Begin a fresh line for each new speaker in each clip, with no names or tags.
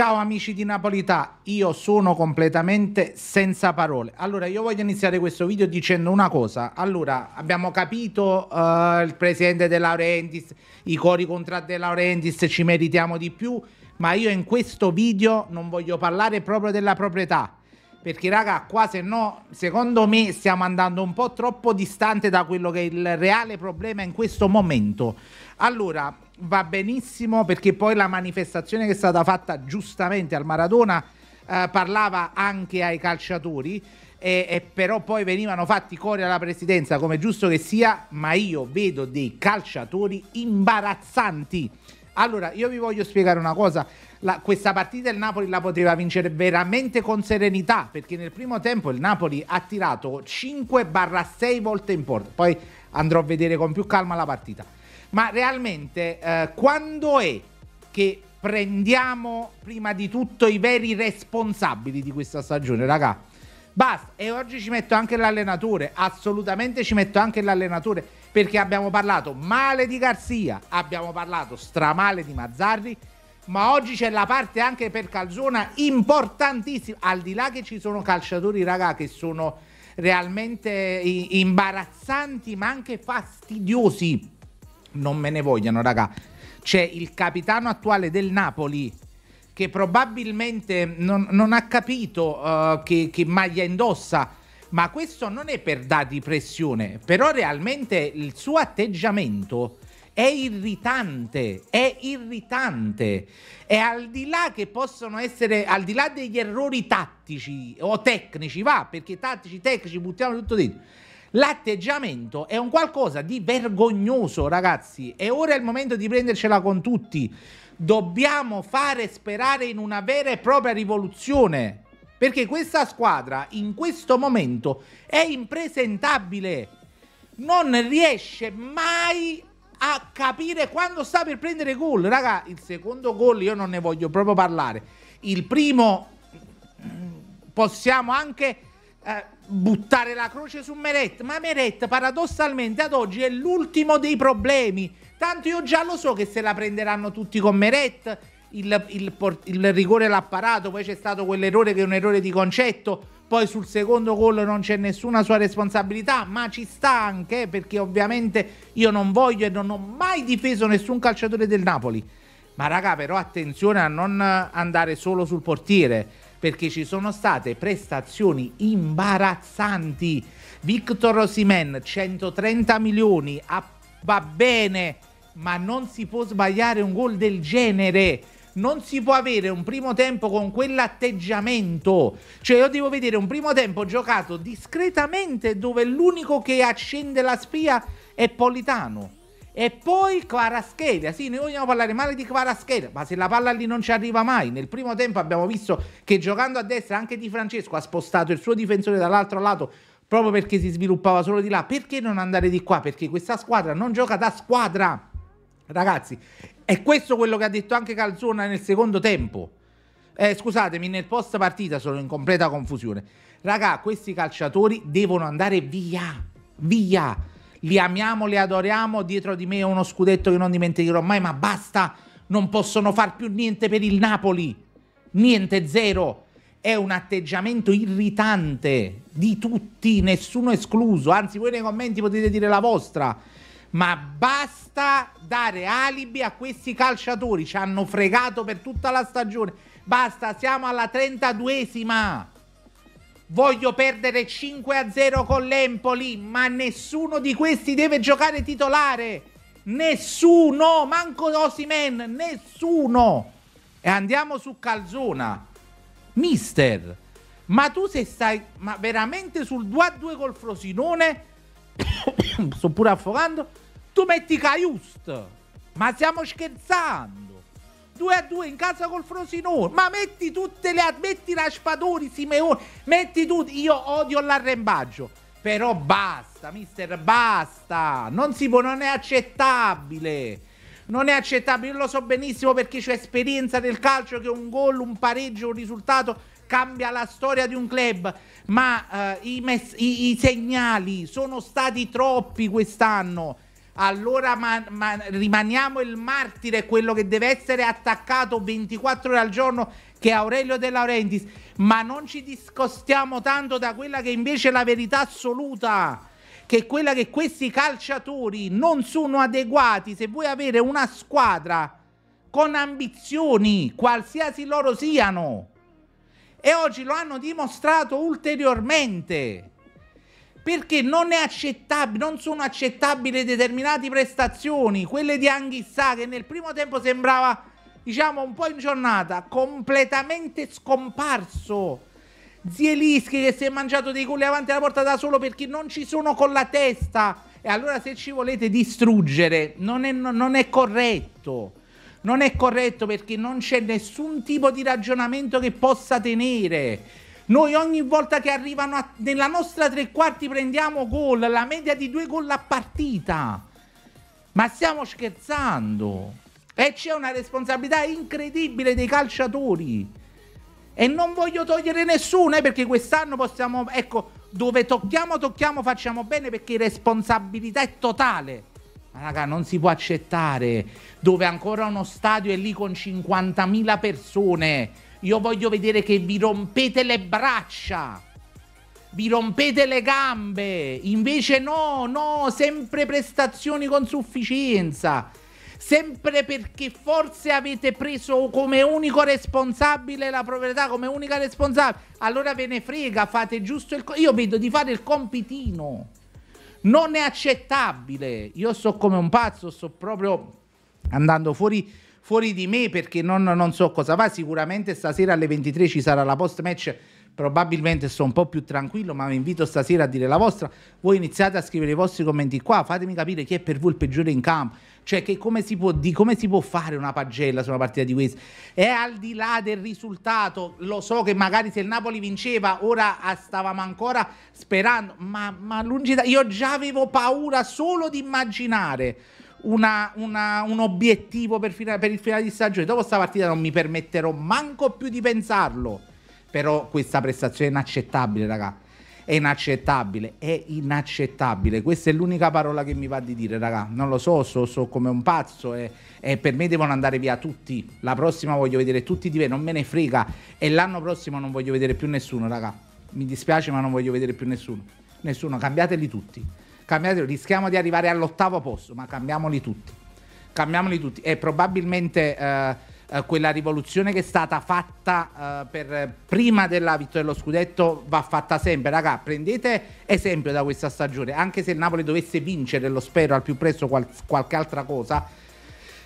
Ciao amici di Napolità, io sono completamente senza parole. Allora, io voglio iniziare questo video dicendo una cosa. Allora, abbiamo capito uh, il presidente De Laurentiis, i cori contro De Laurentiis, ci meritiamo di più, ma io in questo video non voglio parlare proprio della proprietà. Perché raga, qua se no, secondo me stiamo andando un po' troppo distante da quello che è il reale problema in questo momento. Allora, va benissimo perché poi la manifestazione che è stata fatta giustamente al Maradona eh, parlava anche ai calciatori e, e, però poi venivano fatti cori alla presidenza come giusto che sia, ma io vedo dei calciatori imbarazzanti. Allora, io vi voglio spiegare una cosa. La, questa partita il Napoli la poteva vincere veramente con serenità perché nel primo tempo il Napoli ha tirato 5-6 volte in porta. Poi andrò a vedere con più calma la partita ma realmente eh, quando è che prendiamo prima di tutto i veri responsabili di questa stagione, raga? Basta, e oggi ci metto anche l'allenatore, assolutamente ci metto anche l'allenatore, perché abbiamo parlato male di Garzia, abbiamo parlato stramale di Mazzarri, ma oggi c'è la parte anche per Calzona importantissima, al di là che ci sono calciatori, raga, che sono realmente imbarazzanti, ma anche fastidiosi non me ne vogliano, raga. C'è il capitano attuale del Napoli che probabilmente non, non ha capito uh, che, che maglia indossa. Ma questo non è per dargli pressione, però realmente il suo atteggiamento è irritante, è irritante. E al di là che possono essere, al di là degli errori tattici o tecnici, va, perché tattici, tecnici, buttiamo tutto dentro L'atteggiamento è un qualcosa di vergognoso, ragazzi, e ora è il momento di prendercela con tutti. Dobbiamo fare sperare in una vera e propria rivoluzione, perché questa squadra in questo momento è impresentabile. Non riesce mai a capire quando sta per prendere gol. Raga, il secondo gol io non ne voglio proprio parlare. Il primo possiamo anche eh, buttare la croce su Meret, ma Meret paradossalmente ad oggi è l'ultimo dei problemi. Tanto io già lo so che se la prenderanno tutti con Meret, il, il, il rigore l'ha parato, poi c'è stato quell'errore che è un errore di concetto, poi sul secondo gol non c'è nessuna sua responsabilità, ma ci sta anche perché ovviamente io non voglio e non ho mai difeso nessun calciatore del Napoli. Ma raga, però attenzione a non andare solo sul portiere perché ci sono state prestazioni imbarazzanti. Victor Osimen 130 milioni, ah, va bene, ma non si può sbagliare un gol del genere. Non si può avere un primo tempo con quell'atteggiamento. Cioè, io devo vedere un primo tempo giocato discretamente dove l'unico che accende la spia è Politano. E poi Kvaraschelia, sì, noi vogliamo parlare male di Kvaraschelia, ma se la palla lì non ci arriva mai. Nel primo tempo abbiamo visto che giocando a destra anche Di Francesco ha spostato il suo difensore dall'altro lato proprio perché si sviluppava solo di là. Perché non andare di qua? Perché questa squadra non gioca da squadra. Ragazzi, è questo quello che ha detto anche Calzona nel secondo tempo. Eh, scusatemi, nel post partita sono in completa confusione. Raga, questi calciatori devono andare via. Via li amiamo, li adoriamo, dietro di me uno scudetto che non dimenticherò mai, ma basta, non possono far più niente per il Napoli, niente, zero. È un atteggiamento irritante di tutti, nessuno escluso, anzi voi nei commenti potete dire la vostra, ma basta dare alibi a questi calciatori, ci hanno fregato per tutta la stagione, basta, siamo alla 32esima. Voglio perdere 5 a 0 con l'Empoli, ma nessuno di questi deve giocare titolare. Nessuno, manco Osimen, nessuno. E andiamo su Calzona. Mister, ma tu se stai ma veramente sul 2 a 2 col Frosinone, sto pure affogando, tu metti Caiust. Ma stiamo scherzando. 2 a 2 in casa col Frosinone. Ma metti tutte le. Metti Raspadori, Simeone. Metti tutti. Io odio l'arrembaggio. Però basta, mister, basta. Non si può, non è accettabile. Non è accettabile, io lo so benissimo perché c'è esperienza del calcio che un gol, un pareggio, un risultato cambia la storia di un club. Ma uh, i, mes- i, i segnali sono stati troppi quest'anno allora ma, ma rimaniamo il martire, quello che deve essere attaccato 24 ore al giorno, che Aurelio De Laurentiis, ma non ci discostiamo tanto da quella che invece è la verità assoluta, che è quella che questi calciatori non sono adeguati se vuoi avere una squadra con ambizioni, qualsiasi loro siano. E oggi lo hanno dimostrato ulteriormente. Perché non è accettabile, non sono accettabili determinate prestazioni, quelle di Anghissà che nel primo tempo sembrava diciamo un po' in giornata, completamente scomparso. Zielischi che si è mangiato dei gol avanti alla porta da solo perché non ci sono con la testa. E allora se ci volete distruggere non è, non è corretto. Non è corretto perché non c'è nessun tipo di ragionamento che possa tenere. Noi ogni volta che arrivano a, nella nostra tre quarti prendiamo gol, la media di due gol a partita. Ma stiamo scherzando. E c'è una responsabilità incredibile dei calciatori. E non voglio togliere nessuno, eh, perché quest'anno possiamo, ecco, dove tocchiamo, tocchiamo, facciamo bene, perché responsabilità è totale. Ma raga, non si può accettare dove ancora uno stadio è lì con 50.000 persone. Io voglio vedere che vi rompete le braccia. Vi rompete le gambe. Invece no, no, sempre prestazioni con sufficienza sempre perché forse avete preso come unico responsabile la proprietà, come unica responsabile. Allora ve ne frega, fate giusto il... Io vedo di fare il compitino. Non è accettabile. Io sto come un pazzo, sto proprio andando fuori, fuori di me perché non, non so cosa va. Sicuramente stasera alle 23 ci sarà la post match probabilmente sto un po' più tranquillo, ma vi invito stasera a dire la vostra. Voi iniziate a scrivere i vostri commenti qua, fatemi capire chi è per voi il peggiore in campo. Cioè, come si, può, di come si può fare una pagella su una partita di questa? E al di là del risultato, lo so che magari se il Napoli vinceva, ora stavamo ancora sperando, ma, ma lungi da... Io già avevo paura solo di immaginare una, una, un obiettivo per, fina, per il finale di stagione. Dopo questa partita non mi permetterò manco più di pensarlo. Però questa prestazione è inaccettabile, raga. È inaccettabile, è inaccettabile. Questa è l'unica parola che mi va di dire, raga. Non lo so, so, so come un pazzo e, e, per me devono andare via tutti. La prossima voglio vedere tutti di me, non me ne frega. E l'anno prossimo non voglio vedere più nessuno, raga. Mi dispiace, ma non voglio vedere più nessuno. Nessuno, cambiateli tutti. Cambiateli, rischiamo di arrivare all'ottavo posto, ma cambiamoli tutti. Cambiamoli tutti. E probabilmente... Eh, eh, quella rivoluzione che è stata fatta uh, per, prima della vittoria dello scudetto va fatta sempre. Raga, prendete esempio da questa stagione, anche se il Napoli dovesse vincere, lo spero al più presto qual- qualche altra cosa,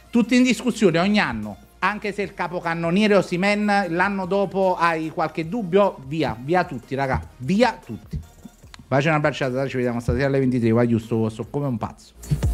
tutti in discussione ogni anno. Anche se il capocannoniere Osimen l'anno dopo hai qualche dubbio, via, via tutti, raga, via tutti. Faccio una bracciata, ci vediamo stasera alle 23, va giusto, sto come un pazzo.